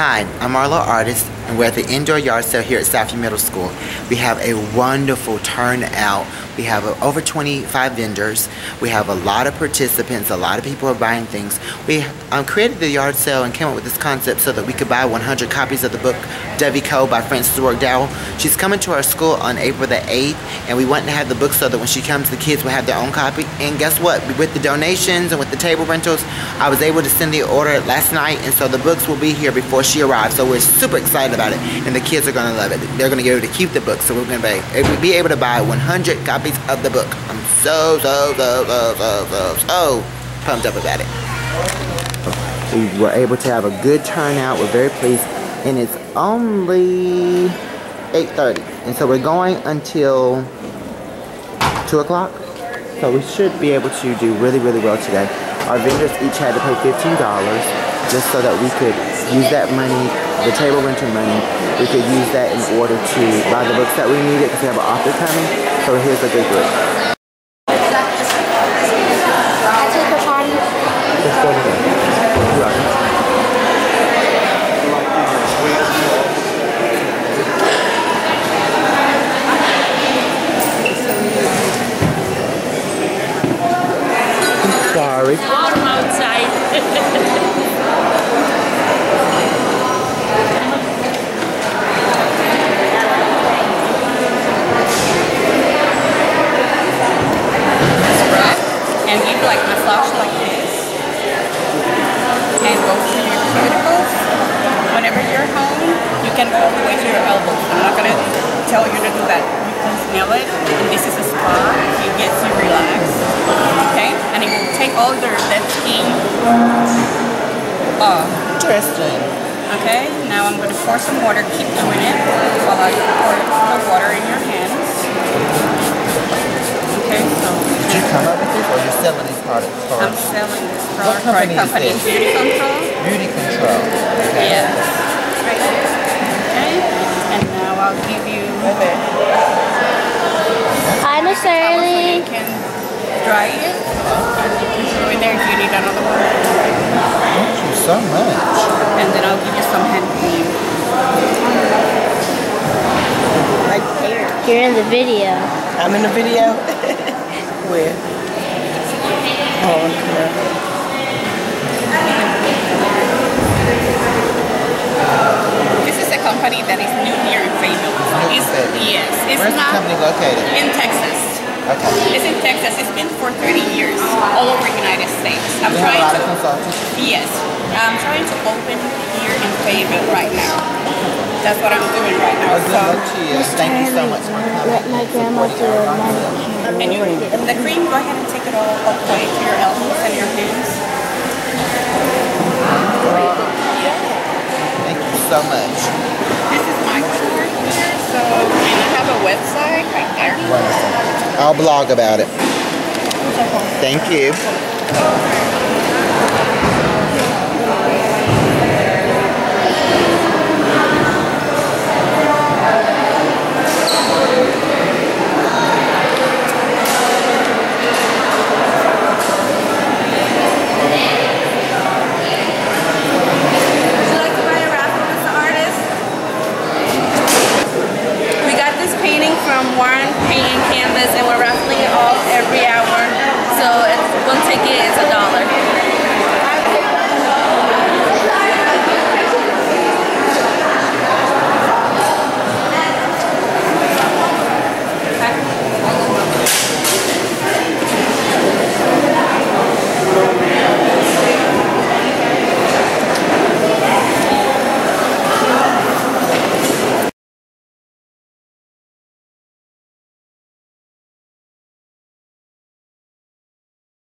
Hi, I'm Arlo Artis, and we're at the indoor yard sale here at Southview Middle School. We have a wonderful turnout. We have uh, over 25 vendors. We have a lot of participants. A lot of people are buying things. We um, created the yard sale and came up with this concept so that we could buy 100 copies of the book Dovey Coe by Frances O'Roark Dowell. She's coming to our school on April the 8th, and we want to have the book so that when she comes, the kids will have their own copy. And guess what? With the donations and with the table rentals, I was able to send the order last night, and so the books will be here before she arrives. So we're super excited about it, and the kids are going to love it. They're going to be able to keep the book, so we're going to be able to buy 100 copies of the book. I'm so, so, so, so, so, so, so pumped up about it. We were able to have a good turnout. We're very pleased, and it's only 8.30, and so we're going until 2 o'clock. So we should be able to do really, really well today. Our vendors each had to pay $15 just so that we could use that money, the table rental money, we could use that in order to buy the books that we needed because we have an author coming. So here's a good to sorry. All outside. and you like like this. And go to your cuticles. Whenever you're home, you can go all the way to your elbows. I'm not gonna tell you to do that. You can smell it. And this is a spa. It gets you relaxed. Okay? And it will take all your dead skin off. Interesting. Okay? Now I'm gonna pour some water. Keep doing it while I pour the water in your hands. Okay, so Did you come up with this selling these products? For I'm selling this What product for a company is company, this? Beauty Control. Beauty Control. Okay. Yes. Okay. And now I'll give you Hi, Miss so you Early. can dry it. Go in there if you need another one. Thank you so much. And then I'll give you some hand cream. Right there. You're in the video. I'm in the video. Where? Oh, okay. This is a company that is new here in Fayetteville. New It's, yes, it's Where's the company located? in Texas. Okay. It's in Texas. It's been for 30 years, all over the United States. I'm You have a trying lot to of consultants. Yes. I'm trying to open here in Fayetteville right now. That's what I'm doing right now. Well, good So, luck to you. Thank you so much for coming. Let my grandma do a manicure. And you, the cream, go ahead and take it all all the to your elbows and your hands. Thank you so much. This is my store here, so, and I have a website right there. I'll blog about it. Thank you.